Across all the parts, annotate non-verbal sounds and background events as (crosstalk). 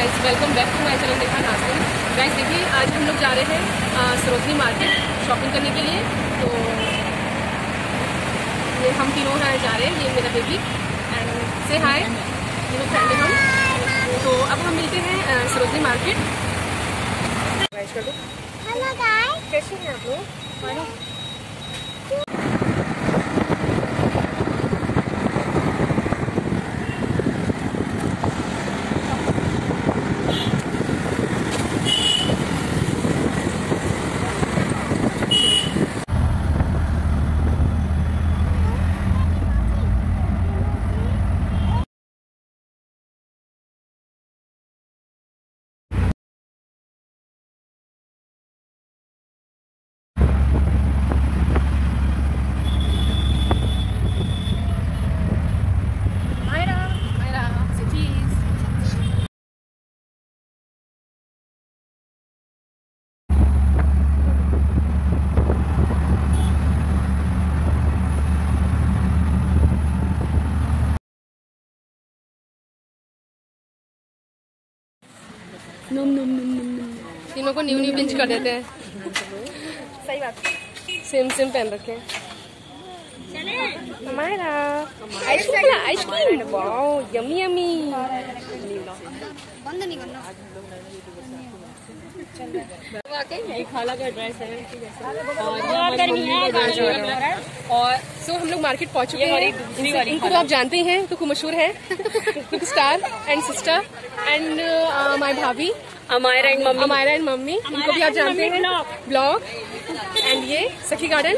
Guys welcome back to my channel देखा Nazreen guys देखिए आज हम लोग जा रहे हैं सरोजनी मार्केट शॉपिंग करने के लिए। तो ये हम तीनों हैं जा रहे हैं ये मेरा बेबी एंड से हाय ये लोग फ्रेंड हम। तो अब हम मिलते हैं सरोजनी मार्केट। गाइस कर दो। हेलो गाइस कैसे हैं आप लोग? तीनों को न्यू न्यू पिंच कर देते हैं। सही बात। सेम सेम पहन रखे हैं। हमारा। Ice cream ice cream wow yummy yummy बंद नहीं करना। खाला का ड्रेस है और है सो हम लोग मार्केट पहुँच चुके हैं। इनको तो आप जानते ही हैं तो खूब मशहूर है। Star and sister and my भाभी। हमारा एंड मम्मी। हमारा एंड मम्मी। इनको भी आप जानते हैं। ब्लॉग एंड ये सखी गार्डन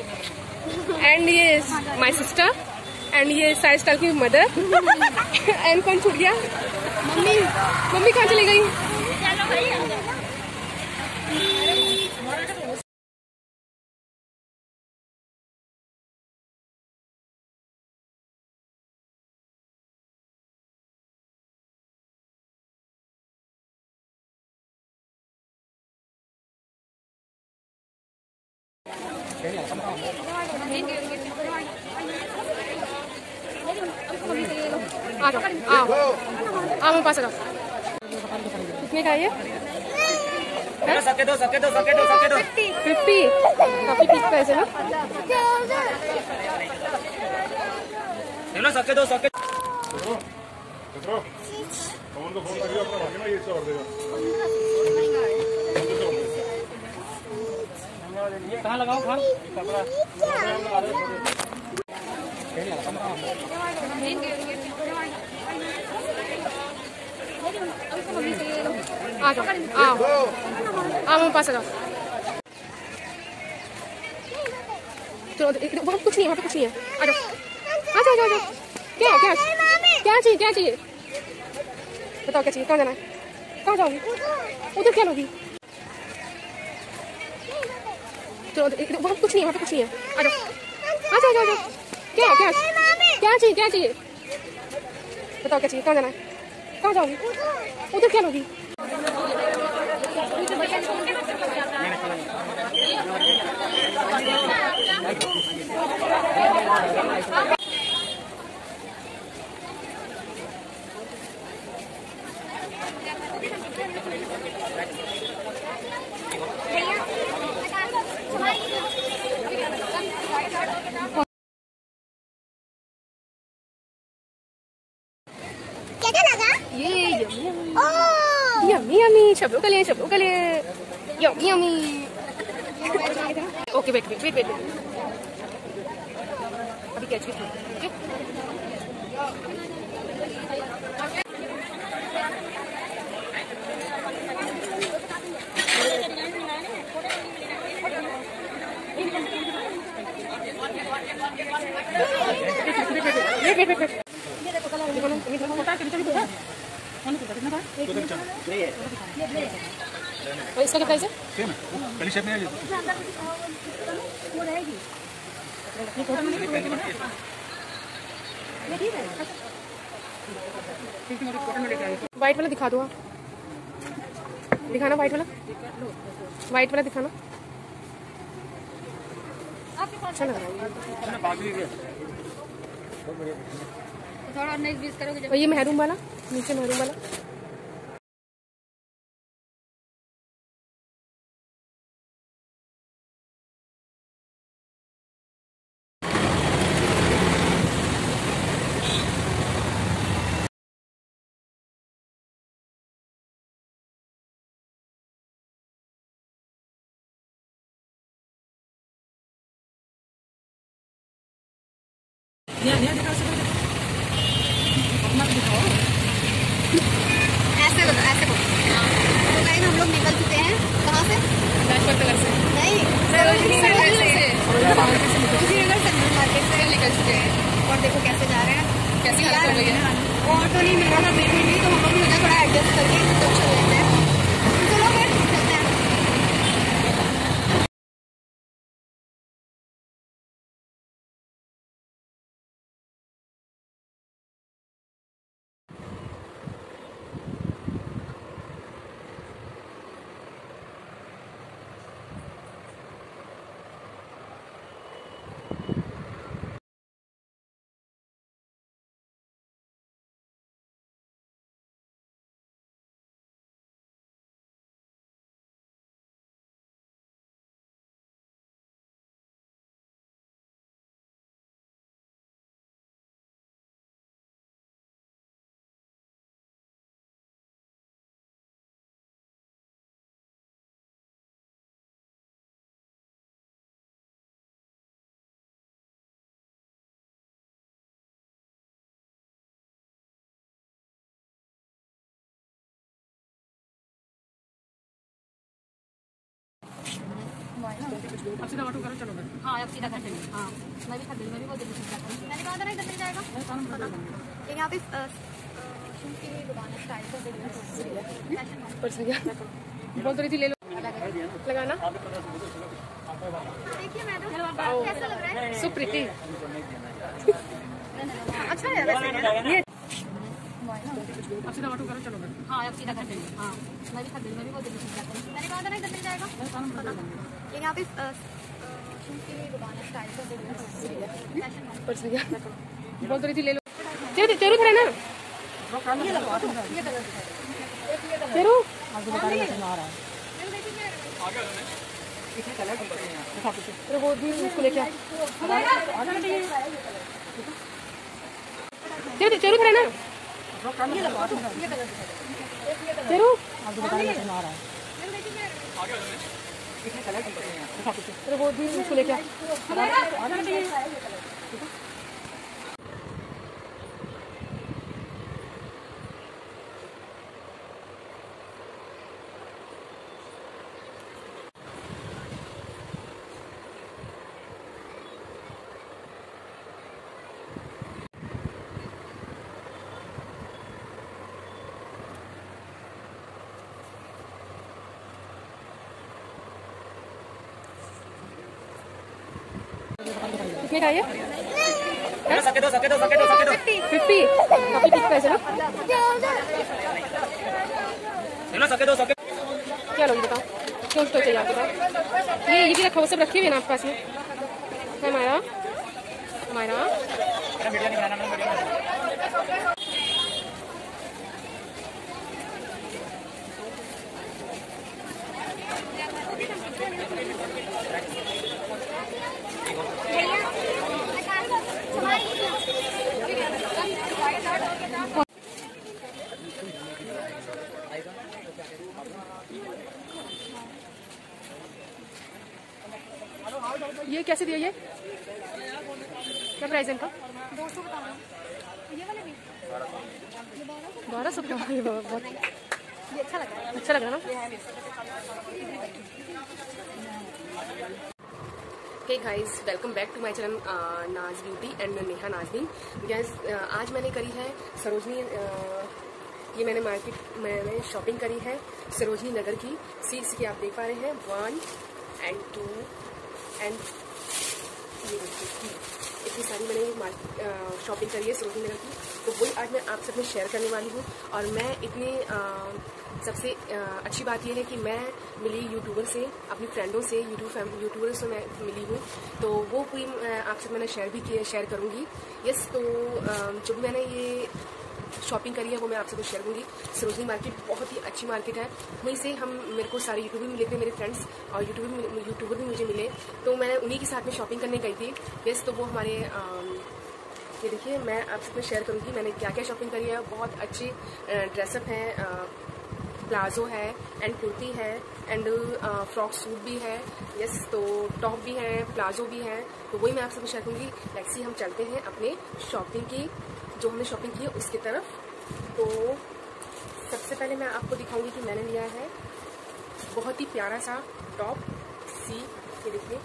एंड ये माय सिस्टर एंड ये साइड स्टाइल की मदर एंड (laughs) कौन छूट गया? मम्मी। मम्मी कहाँ चली गई? आओ पास कितने का ये सके दो सके फिफ्टी काफ़ी पैसे ना सके दो सके कौन को फ़ोन करिए अपना भागे ना ये और देगा कहाँ लगाओ खान? कपड़ा आ जाओ। आओ पास आ चलो वहाँ कुछ नहीं है वहाँ पे कुछ नहीं है। आ जाओ। आ जाओ आ जाओ आ जाओ। क्या क्या क्या चाहिए क्या चाहिए? बताओ क्या चाहिए? कहाँ जाना है? कहाँ जाओगी? उधर क्या लोगी चलो वहाँ कुछ नहीं वहाँ पे कुछ नहीं है। आ जाओ। आ जाओ आ जाओ क्या क्या क्या चाहिए क्या चाहिए? बताओ क्या चाहिए? कहाँ जाना है? कहाँ जाओगी? उधर क्या लोगी? Natalia इसका है? सेम पहली शेप में है ये व्हाइट वाला दिखा दो आप। दिखाना व्हाइट वाला? व्हाइट वाला दिखाना। अच्छा लग रहा है। और ये महरूम वाला नीचे महरूम वाला। ऐसे बताओ ऐसे बोलो तो गाइस हम लोग निकल चुके हैं। कहाँ से? लाजपत नगर से। नहीं सरोजनी नगर से। सेंट्रल मार्केट से। निकल चुके हैं। और देखो कैसे जा रहे हैं। कैसी हालत हो? है ऑटो नहीं मिल रहा था बिल्कुल भी तो हम लोग थोड़ा एडजस्ट करके चल लेते हैं चलो फिर चलते हैं अब सीधा ऑटो करो चलो हाँ अब सीधा कर हाँ। मैं भी खा मैं भी बहुत मैंने कहा था ना इधर नहीं जाएगा ये यहाँ पे शूज़ की दुकान है स्टाइल पर सही बोल तो रही थी ले लो लगाना देखिए मैडम कैसा लग रहा है सो प्रिटी (laughs) अच्छा है ये अब सीधा ऑटो करो चलो हाँ अब सीधा कर देंगे हाँ मैं भी खा मैं भी बहुत जल्दी सीधा मैंने कहा था ना इधर नहीं जाएगा। ये यहाँ पे की भी दुकान है स्टाइल का सही बोल तो रही थी ले लो। चलो चलो थोड़ा ना चलो तो वो भी उसको लेके आ। चलो चलो थोड़ा ना चलो वो भी लेके आ। है सके ये? फिफ्टी काफ़ी ठीक पैसे ना चलो। सके दो सके क्या लोगे बताओ। क्यों स्टोर चाहिए आपके पास। ये ये भी रखा वो सब रखी हुई है ना आपके पास में? हमारा हमारा मेरा वीडियो नहीं बनाना मेरा वीडियो नहीं बनाना। ये कैसे दिया ये? क्या प्राइस इनका? बारह सौ बहुत अच्छा लग। रहा है अच्छा लग रहा ना hey guys welcome back to my channel Naaz beauty and Neha Nazneen guys आज मैंने करी है सरोजनी uh, ये मैंने मार्केट मैंने शॉपिंग करी है सरोजनी नगर की. सीट्स की आप देख पा रहे हैं. वन एंड टू एंड ये देखिए इतनी सारी मैंने शॉपिंग करी है सरोजनी नगर की तो वही आज मैं आप सब में शेयर करने वाली हूँ और मैं इतनी सबसे अच्छी बात यह है कि मैं मिली यूट्यूबर से अपनी फ्रेंडों से यूट्यूब यूट्यूबर से मैं मिली हूँ। तो वो अ, आपसे मैंने शेयर भी किया शेयर करूँगी। यस तो जब मैंने ये शॉपिंग करी है, वो मैं आपसे कुछ शेयर करूँगी। सरोजनी मार्केट बहुत ही अच्छी मार्केट है। वहीं से हम मेरे को सारे यूट्यूबर मिले थे, मेरे फ्रेंड्स और यूट्यूबर यूट्यूबर भी मुझे मिले। तो मैं उन्हीं के साथ में शॉपिंग करने गई थी। यस तो वो हमारे ये देखिए, मैं आपसे कुछ शेयर करूँगी। मैंने क्या क्या शॉपिंग करी है। बहुत अच्छी ड्रेसअप हैं प्लाजो है एंड कुर्ती है एंड फ्रॉक सूट भी है। यस तो टॉप भी है प्लाजो भी है। तो वही मैं आपसे शेयर करूँगी। लेट्सी हम चलते हैं अपने शॉपिंग की जो हमने शॉपिंग की है उसकी तरफ़। तो सबसे पहले मैं आपको दिखाऊँगी कि मैंने लिया है बहुत ही प्यारा सा टॉप सी ये देखिए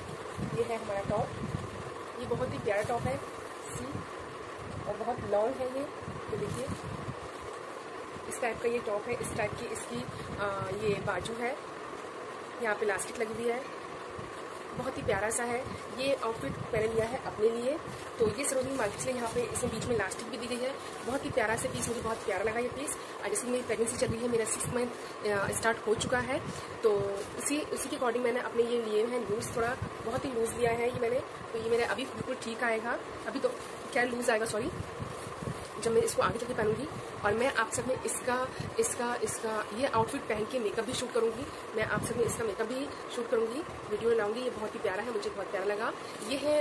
ये है हमारा टॉप ये बहुत ही प्यारा टॉप है सी और बहुत लॉन्ग है ये। ये देखिए इस टाइप का ये टॉप है इस टाइप की इसकी आ, ये बाजू है। यहाँ पे इलास्टिक लगी हुई है। बहुत ही प्यारा सा है। ये आउटफिट मैंने लिया है अपने लिए। तो ये सरोजनी मार्केट से यहाँ पे इसमें बीच में लास्टिक भी दी गई है। बहुत ही प्यारा सा पीस मुझे बहुत प्यारा लगा ये पीस और जैसे मेरी प्रेगनेंसी चल रही है, मेरा सिक्स मंथ स्टार्ट हो चुका है। तो उसी उसी के अकॉर्डिंग मैंने अपने ये लिए हैं लूज़ थोड़ा बहुत ही लूज़ लिया है ये मैंने। तो ये मेरे अभी बिल्कुल ठीक आएगा। अभी तो क्या लूज़ आएगा सॉरी जब मैं इसको आगे चल के पहनूँगी और मैं आप सब में इसका इसका इसका ये आउटफिट पहन के मेकअप भी शूट करूँगी। मैं आप सब में इसका मेकअप भी शूट करूँगी। वीडियो लाऊँगी ये बहुत ही प्यारा है मुझे बहुत प्यारा लगा। ये है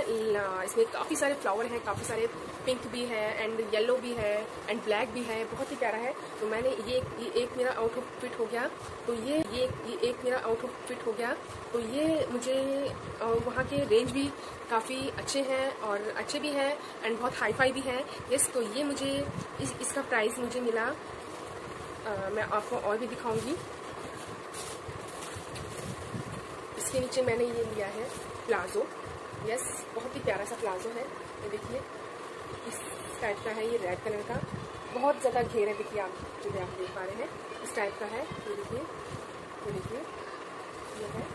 इसमें काफ़ी सारे फ्लावर हैं काफ़ी सारे पिंक भी है एंड येलो भी है एंड ब्लैक भी है बहुत ही प्यारा है। तो मैंने ये ये एक मेरा आउटफिट हो गया। तो ये ये ये एक मेरा आउटफिट हो गया। तो ये मुझे वहाँ के रेंज भी काफ़ी अच्छे हैं और अच्छे भी हैं एंड बहुत हाई फाई भी हैं। यस तो ये मुझे इस, इसका प्राइस मुझे मिला। आ, मैं आपको और भी दिखाऊँगी। इसके नीचे मैंने ये लिया है प्लाजो। यस बहुत ही प्यारा सा प्लाजो है। ये देखिए इस टाइप का है ये रेड कलर का। बहुत ज़्यादा घेर है देखिए आप जो आप देख पा रहे हैं इस टाइप का है। ये देखिए ये देखिए ये है।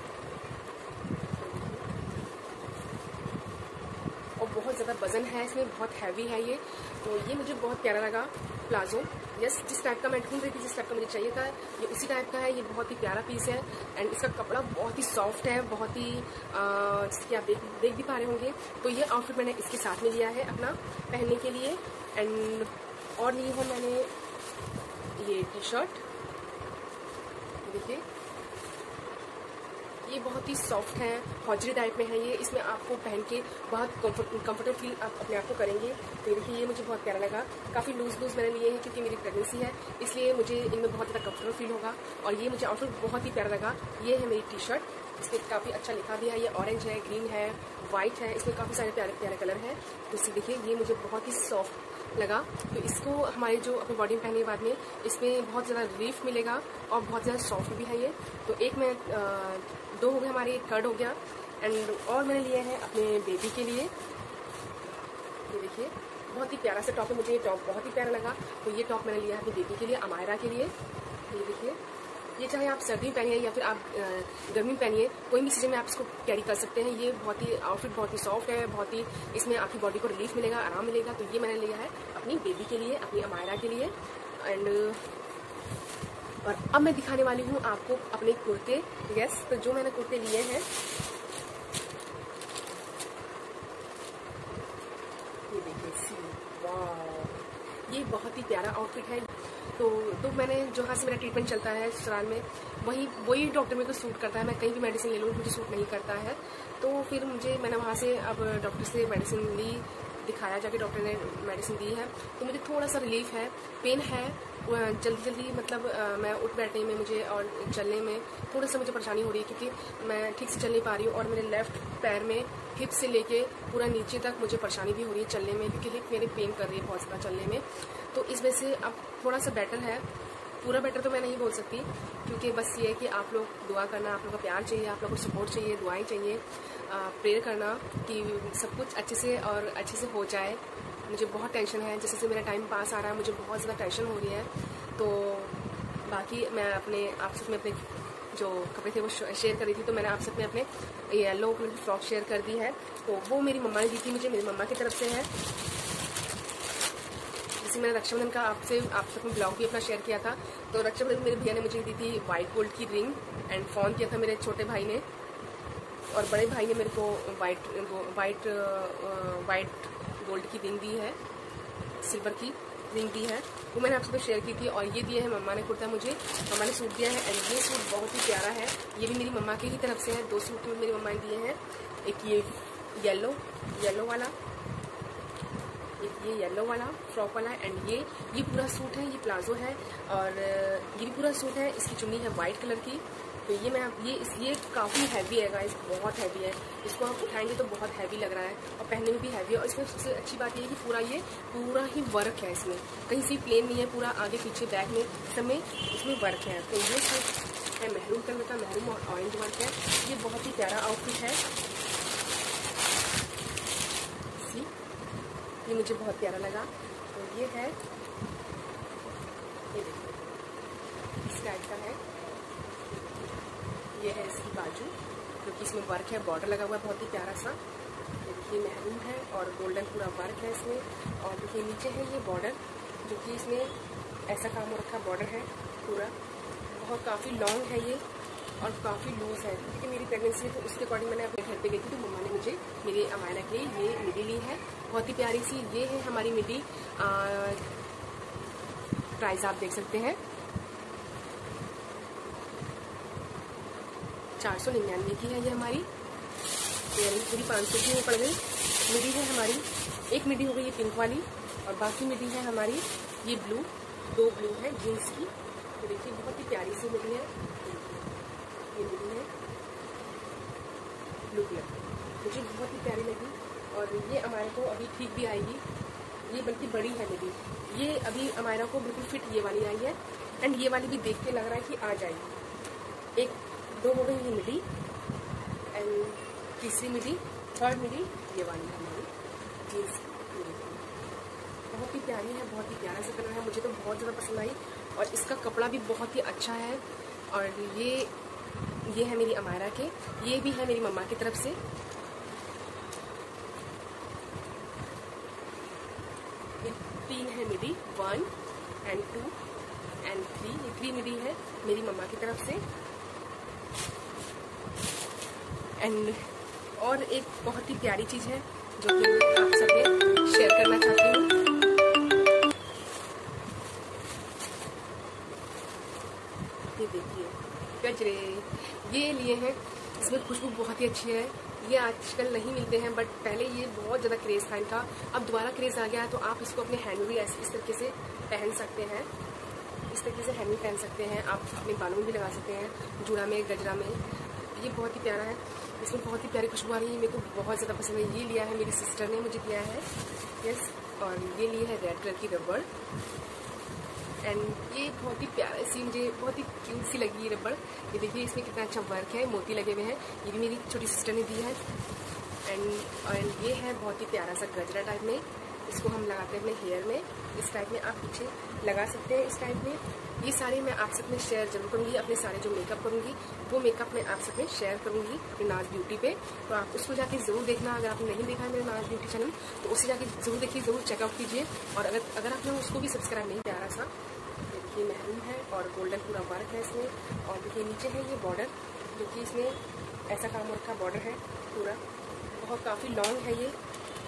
और बहुत ज़्यादा वज़न है इसमें बहुत हैवी है ये। तो ये मुझे बहुत प्यारा लगा। प्लाजो। यस जिस टाइप का मैं ढूंढ रही थी, जिस टाइप का मुझे चाहिए था, ये उसी टाइप का है, ये बहुत ही प्यारा पीस है। एंड इसका कपड़ा बहुत ही सॉफ्ट है, बहुत ही जैसे कि आप देख देख भी पा रहे होंगे। तो ये आउटफिट मैंने इसके साथ में लिया है अपना पहनने के लिए। एंड और ली है मैंने ये टी शर्ट देखिए। ये बहुत ही सॉफ्ट है हॉजरी टाइप में है ये। इसमें आपको पहन के बहुत कंफर्टेबल फील आप अपने आप को करेंगे। तो देखिए, ये मुझे बहुत प्यारा लगा। काफ़ी लूज लूज मैंने लिए हैं क्योंकि मेरी प्रेगनेंसी है। इसलिए मुझे इनमें बहुत ज़्यादा कंफर्टेबल फील होगा और ये मुझे आउटफिट बहुत ही प्यारा लगा। ये है मेरी टी शर्ट इसमें काफ़ी अच्छा लिखा भी है। ये ऑरेंज है ग्रीन है वाइट है। इसमें काफ़ी सारे प्यारे प्यारे कलर हैं। तो इससे देखिए, ये मुझे बहुत ही सॉफ्ट लगा। तो इसको हमारे जो अपनी बॉडी में पहनने के बाद में इसमें बहुत ज़्यादा रिलीफ मिलेगा और बहुत ज़्यादा सॉफ्ट भी है ये। तो एक मैं दो हो गए, हमारे थर्ड हो गया। एंड और मैंने लिए हैं अपने बेबी के लिए। ये देखिए, बहुत ही प्यारा सा टॉप है, मुझे ये टॉप बहुत ही प्यारा लगा। तो ये टॉप मैंने लिया है अपनी बेबी के लिए, अमायरा के लिए। ये देखिए, ये चाहे आप सर्दी पहनिए या फिर आप गर्मी में पहनिए, कोई भी सीज़न में आप इसको कैरी कर सकते हैं। ये बहुत ही आउटफिट बहुत ही सॉफ्ट है, बहुत ही इसमें आपकी बॉडी को रिलीफ मिलेगा, आराम मिलेगा। तो ये मैंने लिया है अपनी बेबी के लिए, अपनी अमायरा के लिए। एंड और अब मैं दिखाने वाली हूँ आपको अपने कुर्ते। यस तो जो मैंने कुर्ते लिए हैं। ये देखिए ये बहुत ही प्यारा आउटफिट है। तो तो मैंने जहाँ से मेरा ट्रीटमेंट चलता है ससुराल में, वही वही डॉक्टर मेरे को सूट करता है। मैं कहीं भी मेडिसिन ले लूँ, मुझे सूट नहीं करता है। तो फिर मुझे, मैंने वहाँ से अब डॉक्टर से मेडिसिन ली, दिखाया, जाके डॉक्टर ने मेडिसिन दी है। तो मुझे थोड़ा सा रिलीफ है पेन है जल्दी जल्दी मतलब मैं उठ बैठने में मुझे और चलने में थोड़ा सा मुझे परेशानी हो रही है क्योंकि मैं ठीक से चल नहीं पा रही हूँ और मेरे लेफ़्ट पैर में हिप से लेके पूरा नीचे तक मुझे परेशानी भी हो रही है चलने में क्योंकि हिप मेरे पेन कर रही है बहुत ज़्यादा चलने में। तो इस वजह से अब थोड़ा सा बेटर है। पूरा बेटर तो मैं नहीं बोल सकती क्योंकि बस ये है कि आप लोग दुआ करना, आप लोग का प्यार चाहिए, आप लोग को सपोर्ट चाहिए, दुआएँ चाहिए प्रेयर करना कि सब कुछ अच्छे से और अच्छे से हो जाए। मुझे बहुत टेंशन है, जैसे से मेरा टाइम पास आ रहा है, मुझे बहुत ज़्यादा टेंशन हो रही है। तो बाकी मैं अपने, आप सब में अपने जो कपड़े थे वो शेयर कर रही थी तो मैंने आप सब में अपने येलो कलर की फ्रॉक शेयर कर दी है। तो वो मेरी मम्मा ने दी थी, मुझे मेरी मम्मा की तरफ़ से है। जैसे मैंने रक्षाबंधन का आपसे, आप सब में ब्लॉग भी अपना शेयर किया था तो रक्षाबंधन मेरे भैया ने मुझे दी थी वाइट गोल्ड की रिंग एंड फ़ोन किया था मेरे छोटे भाई ने। और बड़े भाई ने मेरे को वाइट वाइट वाइट गोल्ड की रिंग दी है सिल्वर की रिंग दी है। वो मैंने आपसे शेयर की थी और ये दिया है मम्मा ने कुर्ता मुझे। मम्मा ने सूट दिया है एंड ये सूट बहुत ही प्यारा है। ये भी मेरी मम्मा की ही तरफ़ से है। दो सूट मेरी मम्मा ने दिए हैं। एक ये येलो येलो वाला, एक ये येलो वाला फ्रॉक वाला एंड ये ये पूरा सूट है, ये प्लाजो है और ये भी पूरा सूट है। इसकी चुन्नी है वाइट कलर की। तो ये मैं ये ये काफ़ी हैवी है गाइस बहुत हैवी है। इसको आप उठाएँगे तो बहुत हैवी लग रहा है और पहनने में भी हैवी है। और इसमें सबसे अच्छी बात ये है कि पूरा ये पूरा ही वर्क है इसमें। कहीं से प्लेन नहीं है, पूरा आगे पीछे बैक में समय इसमें वर्क है। तो ये है महरूम कलर का महरूम और ऑरेंज वर्क है। ये बहुत ही प्यारा आउटफिट है। ये मुझे बहुत प्यारा लगा। तो ये है ये देखिए। इस टाइप का है। ये है इसकी बाजू क्योंकि कि इसमें वर्क है बॉर्डर लगा हुआ है बहुत ही प्यारा सा। देखिए महरून है और गोल्डन पूरा वर्क है इसमें। और देखिए, नीचे है ये बॉर्डर जो कि इसमें ऐसा काम हो रखा बॉर्डर है पूरा। बहुत काफ़ी लॉन्ग है ये और काफ़ी लूज है। क्योंकि मेरी प्रेगनेंसी है तो उसके अकॉर्डिंग मैंने अपने घर पे गई थी तो मम्मा ने मुझे मेरे अमायना के ये मिडी ली है। बहुत ही प्यारी सी ये है हमारी मिडी प्राइस आप देख सकते हैं। चार सौ निन्यानवे की है ये हमारी। इयरिंग पूरी पाँच सौ की पड़ गई। मिडी है हमारी, एक मिडी हो गई ये पिंक वाली और बाकी मिडी है हमारी, ये ब्लू दो ब्लू है जीन्स की। तो देखिए, बहुत ही प्यारी सी मिडी है। ये मिडी है ब्लू कलर मुझे बहुत ही प्यारी लगी और ये हमारे को अभी ठीक भी आएगी। ये बल्कि बड़ी है मिडी। ये अभी हमारा को बिल्कुल फिट ये वाली आई है। एंड ये वाली भी देख के लग रहा है कि आ जाएगी। एक दो गई ये मिडी एंड तीसरी मिली थर्ड मिली, ये वाली हमारी जीन्स बहुत ही प्यारी है, बहुत ही प्यारा सा कलर है, मुझे तो बहुत ज़्यादा पसंद आई, और इसका कपड़ा भी बहुत ही अच्छा है, और ये ये है मेरी अमायरा के, ये भी है मेरी मम्मा की तरफ़ से। तीन है midi one and two and three ये थ्री मिडी है मेरी मम्मा की तरफ़ से। एंड और एक बहुत ही प्यारी चीज़ है, जो कि मैं आप सबसे शेयर करना चाहती हूँ। ये देखिए, गजरे, ये लिए हैं। इसमें खुशबू बहुत ही अच्छी है। ये आजकल नहीं मिलते हैं बट पहले ये बहुत ज़्यादा क्रेज़ था। इनका अब दोबारा क्रेज़ आ गया है तो आप इसको अपने हैंड भी ऐसे इस तरीके से पहन सकते हैं। इस तरीके से हैंड पहन सकते हैं। आप अपने बालों में भी लगा सकते हैं, जुड़ा में, गजरा में। ये बहुत ही प्यारा है। इसमें बहुत ही प्यारी खुशबू आ रही है मेरे को बहुत ज़्यादा पसंद है। ये लिया है मेरी सिस्टर ने, मुझे दिया है। यस और ये ली है रेड कलर की रबड़ एंड ये बहुत ही प्यारा सी, मुझे बहुत ही क्यूट सी लगी ये रबड़ ये देखिए, इसमें कितना अच्छा वर्क है, मोती लगे हुए हैं। ये भी मेरी छोटी सिस्टर ने दी है। एंड एंड ये है बहुत ही प्यारा सा गजरा टाइप में। इसको हम लगाते हैं अपने हेयर में। इस टाइप में आप पीछे लगा सकते हैं इस टाइप में। ये सारे मैं आप सब में शेयर ज़रूर करूँगी, अपने सारे जो मेकअप करूँगी, वो मेकअप मैं आप सब में शेयर करूँगी अपने नाज ब्यूटी पे। तो आप उसको जाके ज़रूर देखना, अगर आपने नहीं देखा है मेरे नाज ब्यूटी चैनल तो उसे जाके ज़रूर देखिए, ज़रूर चेकआउट कीजिए। और अगर अगर आपने उसको भी सब्सक्राइब नहीं प्यारा सा देखिए महरून है और गोल्डन पूरा वर्क है इसमें। और देखिए नीचे है ये बॉर्डर जो कि इसमें ऐसा काम रखा बॉर्डर है पूरा। बहुत काफ़ी लॉन्ग है ये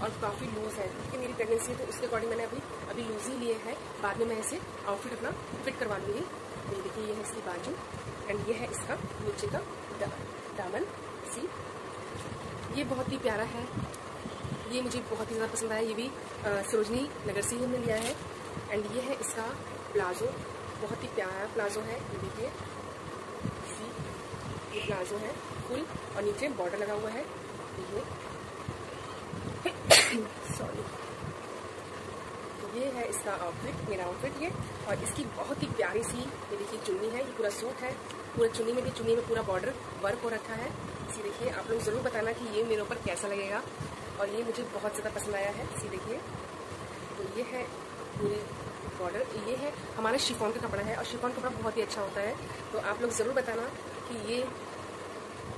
और काफ़ी लूज़ है। क्योंकि मेरी प्रेगनेंसी है तो उसके अकॉर्डिंग मैंने अभी अभी लूज़ ही लिए हैं। बाद में मैं इसे आउटफिट अपना फिट करवा लूँगी ये देखिए ये है इसकी बाजू एंड ये है इसका नीचे का दा, दामन सी। ये बहुत ही प्यारा है। ये मुझे बहुत ही ज़्यादा पसंद आया। ये भी सरोजनी नगर से ही हमने लिया है। एंड ये है इसका प्लाजो। बहुत ही प्यारा प्लाजो है। ये देखिए। सी ये प्लाजो है। फुल और नीचे बॉर्डर लगा हुआ है। ये। (coughs) सॉरी ये है इसका आउटफिट मेरा आउटफिट ये। और इसकी बहुत ही प्यारी सी, ये देखिए चुन्नी है, ये पूरा सूट है। पूरा चुन्नी में भी, चुन्नी में पूरा बॉर्डर वर्क हो रखा है। इसी देखिए, आप लोग ज़रूर बताना कि ये मेरे ऊपर कैसा लगेगा। और ये मुझे बहुत ज़्यादा पसंद आया है इसी देखिए। तो ये है पूरे बॉर्डर ये है हमारा शिफॉन का कपड़ा है। और शिफॉन कपड़ा बहुत ही अच्छा होता है। तो आप लोग ज़रूर बताना कि ये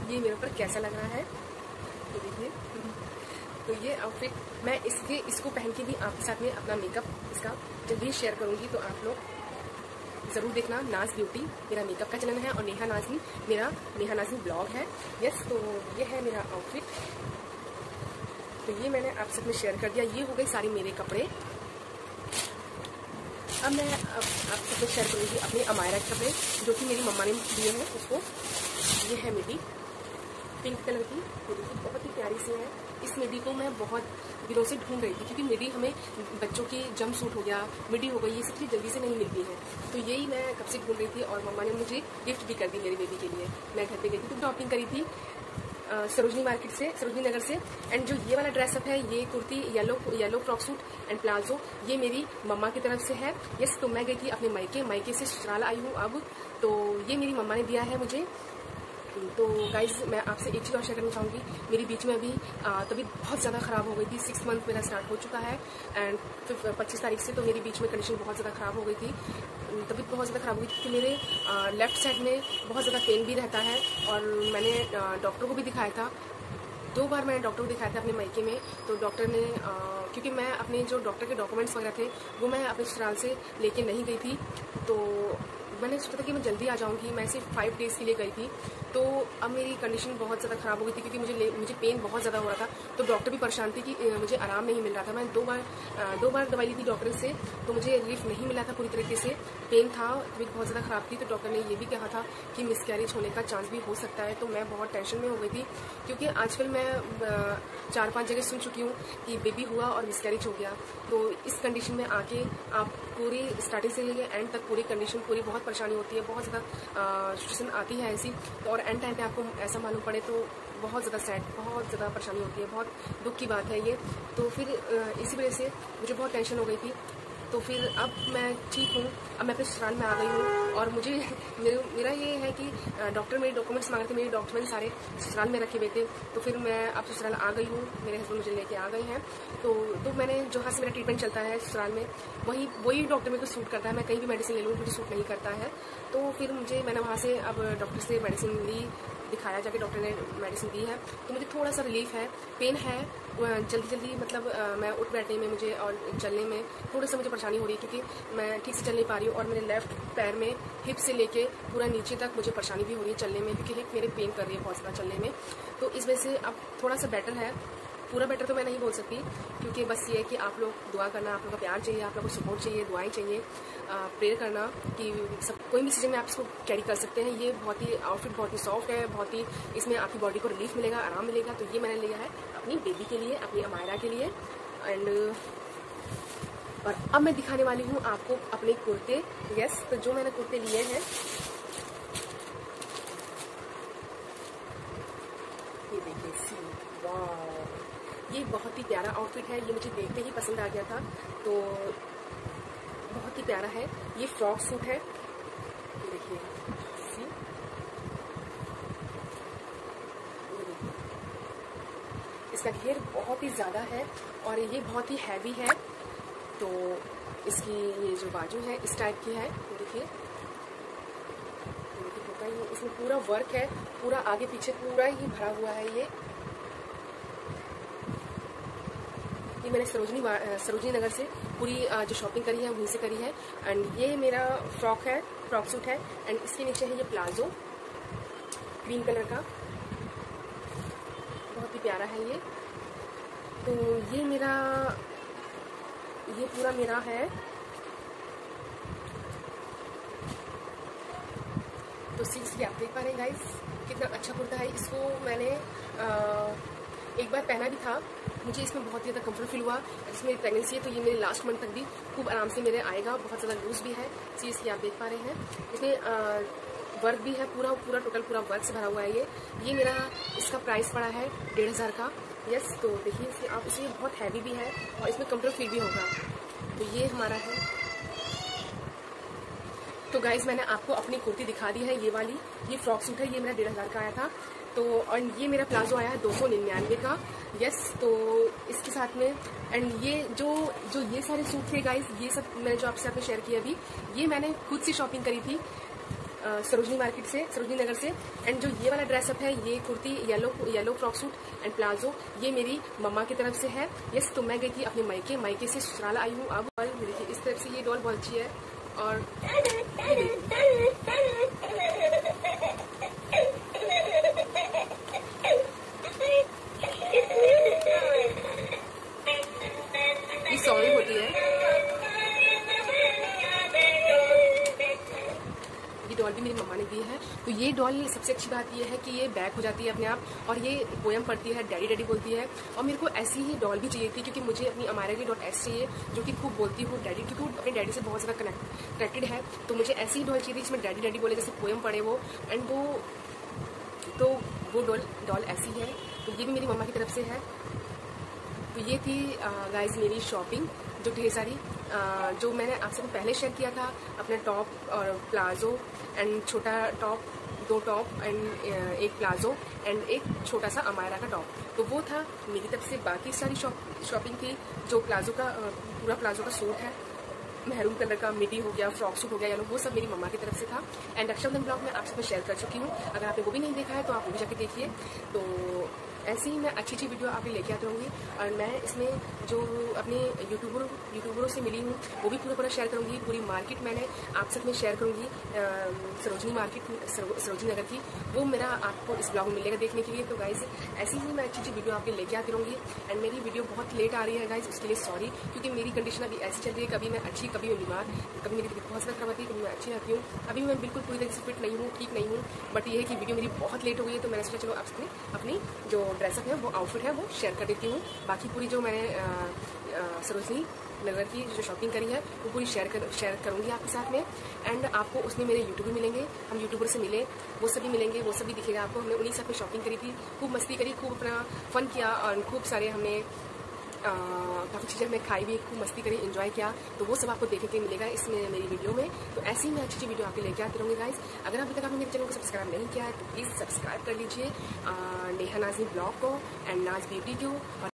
ये मेरे ऊपर कैसा लग रहा है। तो देखिए। तो ये आउटफिट मैं इसके, इसको पहन के भी आपके साथ में अपना मेकअप इसका जल्दी शेयर करूँगी तो आप लोग ज़रूर देखना नाज ब्यूटी मेरा मेकअप का चैनल है और नेहा नाजनी मेरा, नेहा नाजनी ब्लॉग है। यस तो ये है मेरा आउटफिट तो ये मैंने आप सब में शेयर कर दिया। ये हो गई सारी मेरे कपड़े। अब मैं आप सब में शेयर करूँगी अपने अमायरा के कपड़े, जो कि मेरी मम्मा ने दिए हैं उसको। ये है मेरी पिंक कलर की। बहुत ही प्यारी सी है। इस मिडी को मैं बहुत दिनों से ढूंढ रही थी, क्योंकि मिडी हमें बच्चों की जम सूट हो गया, मिडी हो गई, ये सब चीज़ जल्दी से नहीं मिलती है। तो यही मैं कब से ढूंढ रही थी और मम्मा ने मुझे गिफ्ट भी कर दी मेरी बेबी के लिए। मैं घर पर गई थी तो शॉपिंग करी थी सरोजनी मार्केट से, सरोजनी नगर से। एंड जो ये वाला ड्रेसअप है, ये kurti yellow yellow frock suit and palazzo ये मेरी मम्मा की तरफ़ से है। यस तो मैं गई थी अपने मायके मायके से ससुराल आई हूँ अब। तो ये मेरी मम्मा ने दिया है मुझे। तो गाइज़ मैं आपसे एक चीज़ और शेयर करना चाहूँगी। मेरी बीच में अभी आ, तबीयत बहुत ज़्यादा ख़राब हो गई थी। सिक्स मंथ मेरा स्टार्ट हो चुका है एंड पच्चीस तारीख से तो मेरी बीच में कंडीशन बहुत ज़्यादा ख़राब हो गई थी। तबीयत बहुत ज़्यादा ख़राब हुई थी कि मेरे लेफ़्ट साइड में बहुत ज़्यादा पेन भी रहता है और मैंने डॉक्टर को भी दिखाया था। दो बार मैंने डॉक्टर को दिखाया था अपने मायके में। तो डॉक्टर ने अ, क्योंकि मैं अपने जो डॉक्टर के डॉक्यूमेंट्स वगैरह थे वो मैं अपने ससुराल से लेके नहीं गई थी। तो मैंने सोचा था कि मैं जल्दी आ जाऊँगी, मैं सिर्फ़ फाइव डेज़ के लिए गई थी तो अब मेरी कंडीशन बहुत ज़्यादा ख़राब हो गई थी क्योंकि मुझे मुझे पेन बहुत ज़्यादा हो रहा था तो डॉक्टर भी परेशान थी कि मुझे आराम नहीं मिल रहा था। मैंने दो बार दो बार दवाई ली थी डॉक्टर से तो मुझे रिलीफ नहीं मिला था पूरी तरीके से। पेन था, तबीयत बहुत ज़्यादा ख़राब थी तो डॉक्टर ने ये भी कहा था कि मिसकैरेज होने का चांस भी हो सकता है तो मैं बहुत टेंशन में हो गई थी। क्योंकि आजकल मैं चार पाँच जगह सुन चुकी हूँ कि बेबी हुआ और मिसकैरेज हो गया। तो इस कंडीशन में आके आप पूरी स्टार्टिंग से लेके एंड तक पूरी कंडीशन पूरी बहुत परेशानी होती है, बहुत ज़्यादा सिचुएशन आती है ऐसी। तो और एंड टाइम पे आपको ऐसा मालूम पड़े तो बहुत ज़्यादा सैड बहुत ज़्यादा परेशानी होती है, बहुत दुख की बात है ये। तो फिर इसी वजह से मुझे बहुत टेंशन हो गई थी। तो फिर अब मैं ठीक हूँ। अब मैं अपने ससुराल में आ गई हूँ और मुझे (laughs) मेरे ये है कि डॉक्टर मेरे डॉक्यूमेंट्स मांग रहे थे, मेरे डॉक्यूमेंट्स सारे ससुराल में रखे हुए थे। तो फिर मैं अब ससुराल आ गई हूँ। मेरे हस्बैंड मुझे लेके आ गए हैं। तो तो मैंने जहाँ से मेरा ट्रीटमेंट चलता है ससुराल में, वही वही डॉक्टर मेरे को सूट करता है। मैं कहीं भी मेडिसिन ले लूँ, मुझे सूट नहीं करता है। तो फिर मुझे, मैंने वहाँ से अब डॉक्टर से मेडिसिन ली, दिखाया जाके डॉक्टर ने मेडिसिन दी है। तो मुझे थोड़ा सा रिलीफ है पेन है। जल्दी जल्दी मतलब मैं उठ बैठने में, मुझे और चलने में थोड़ा सा मुझे परेशानी हो रही है क्योंकि मैं ठीक से चल नहीं पा रही हूँ और मेरे लेफ़्ट पैर में हिप से लेके पूरा नीचे तक मुझे परेशानी भी हो रही है चलने में क्योंकि हिप मेरे पेन कर रही है बहुत चलने में। तो इस वजह से अब थोड़ा सा बेटर है। पूरा बेटर तो मैं नहीं बोल सकती क्योंकि बस ये है कि आप लोग दुआ करना, आप लोग का प्यार चाहिए, आप लोग को सपोर्ट चाहिए, दुआएँ चाहिए प्रेयर करना कि सब, कोई भी सीज़न में आप इसको कैरी कर सकते हैं। ये बहुत ही आउटफिट बहुत ही सॉफ्ट है, बहुत ही इसमें आपकी बॉडी को रिलीफ मिलेगा, आराम मिलेगा। तो ये मैंने लिया है अपनी बेबी के लिए, अपनी अमायरा के लिए। एंड और अब मैं दिखाने वाली हूँ आपको अपने कुर्ते। यस तो जो मैंने कुर्ते लिए हैं। ये देखिए सी ये बहुत ही प्यारा आउटफिट है, ये मुझे देखते ही पसंद आ गया था। तो बहुत ही प्यारा है। ये फ्रॉक सूट है। देखिए इसका घेर बहुत ही ज़्यादा है और ये बहुत ही हैवी है। तो इसकी ये जो बाजू है, इस टाइप की है। देखिए। इसमें पूरा वर्क है, पूरा आगे पीछे पूरा ही भरा हुआ है ये। ये मैंने सरोजनी सरोजनी नगर से पूरी जो शॉपिंग करी है, वहीं से करी है। एंड ये मेरा फ्रॉक है फ्रॉक सूट है। एंड इसके नीचे है ये प्लाजो ग्रीन कलर का। बहुत ही प्यारा है ये। तो ये मेरा ये पूरा मेरा है। तो सीट्स की आप देख पा रहे हैं गाइस कितना अच्छा कुर्ता है। इसको मैंने अ, एक बार पहना भी था। मुझे इसमें बहुत ही ज़्यादा कंफर्ट फील हुआ। जिसमें मेरी प्रेगनेंसी है तो ये मेरे लास्ट मंथ तक भी खूब आराम से मेरे आएगा। बहुत ज़्यादा लूज भी है। सीट्स की आप देख पा रहे हैं। इसमें वर्क भी है पूरा पूरा टोटल पूरा वर्क से भरा हुआ है ये। ये मेरा इसका प्राइस पड़ा है डेढ़ हज़ार का। यस तो देखिए इसे आप इसे बहुत हैवी भी है और इसमें कंफर्ट फील भी होगा। तो ये हमारा है। तो गाइज़ मैंने आपको अपनी कुर्ती दिखा दी है, ये वाली। ये फ्रॉक सूट है, ये मेरा डेढ़ हज़ार का आया था। तो और ये मेरा प्लाजो आया है, दो सौ निन्यानवे का। यस तो इसके साथ में एंड ये जो जो ये सारे सूट थे गाइज़ ये सब मैंने जो साथ में शेयर किया अभी, ये मैंने खुद से शॉपिंग करी थी। सरोजनी मार्केट से सरोजनी नगर से एंड जो ये वाला ड्रेसअप है ये kurti yellow yellow frock suit and palazzo ये मेरी मम्मा की तरफ़ से है यस तो मैं गई थी अपने मायके मायके से ससुराल आई हूँ अब और देखिए इस तरफ़ से ये डॉल बहुत अच्छी है और दी है। तो ये डॉल सबसे अच्छी बात ये है कि ये बैक हो जाती है अपने आप और ये पोएम पढ़ती है डैडी डैडी बोलती है। और मेरे को ऐसी ही डॉल भी चाहिए थी क्योंकि मुझे अपनी अमारा की डॉट एस चाहिए जो कि खूब बोलती हूँ डैडी क्योंकि अपने डैडी से बहुत ज़्यादा कनेक्ट कनेक्टेड है। तो मुझे ऐसी ही डॉल चाहिए थी जिसमें डैडी डैडी बोले जैसे पोएम पढ़े वो। एंड वो तो वो डॉल डॉल ऐसी है। तो ये भी मेरी मम्मा की तरफ़ से है। तो ये थी गाइस मेरी शॉपिंग जो ढेर सारी जो मैंने आपसे पहले शेयर किया था, अपने टॉप और प्लाजो एंड छोटा टॉप दो टॉप एंड एक प्लाजो एंड एक छोटा सा अमायरा का टॉप तो वो था मेरी तरफ़ से बाकी सारी शॉप शॉपिंग थी जो प्लाजो का पूरा प्लाजो का सूट है. महरूम कलर का मिडी हो गया फ्रॉक सूट हो गया वो सब मेरी मम्मा की तरफ़ से था. एंड रक्षाबंधन ब्लॉग में आपसे मैं शेयर कर चुकी हूँ. अगर आपने वो भी नहीं देखा है तो आप वो भी जाके देखिए. तो ऐसे ही मैं अच्छी अच्छी वीडियो आपके लेके आती रहूँगी और मैं इसमें जो अपने यूट्यूबर, यूट्यूबरों से मिली हूँ, वो भी पूरा पूरा शेयर करूँगी। पूरी मार्केट मैंने आप सब में शेयर करूँगी सरोजनी मार्केट सरोजनी नगर की। वो मेरा आपको इस ब्लॉग में मिलेगा देखने के लिए। तो गाइज़ ऐसी ही मैं अच्छी अच्छी वीडियो आपके लेके आती रहूँगी। एंड मेरी वीडियो बहुत लेट आ रही है गाइज़ उसके लिए सॉरी क्योंकि मेरी कंडीशन अभी ऐसी चल रही है। कभी मैं अच्छी, कभी मैं बीमार, कभी मेरी बहुत ज़्यादा खराब आती है, कभी मैं अच्छी रहती हूँ। अभी मैं बिल्कुल पूरी तरीके से फिट नहीं हूँ, ठीक नहीं हूँ। बट ये है कि वीडियो मेरी बहुत लेट हो गई है तो मैंने सोचा चलो आपसे अपनी जो ड्रेसअप है, वो आउटफिट है, वो शेयर कर देती हूँ। बाकी पूरी जो मैंने सरोजनी नगर की जो शॉपिंग करी है, वो पूरी शेयर कर शेयर करूँगी आपके साथ में। एंड आपको उसमें मेरे यूट्यूबर मिलेंगे, हम यूट्यूबर से मिले, वो सभी मिलेंगे, वो सभी दिखेगा आपको। हमने उन्हीं साथ में शॉपिंग करी थी, खूब मस्ती करी, खूब अपना फन किया और खूब सारे हमने काफ़ी चीज़ें मैं खाई भी खूब मस्ती करी इन्जॉय किया तो वो सब आपको देखने के मिलेगा इसमें मेरी वीडियो में। तो ऐसी मैं अच्छी अच्छी वीडियो आपके लेके आती रहूँगी गाइज़ अगर अभी तक आपने मेरे चैनल को सब्सक्राइब नहीं किया है तो प्लीज़ सब्सक्राइब कर लीजिए नेहा नाजी ब्लॉग को एंड नाज ब्यूटी को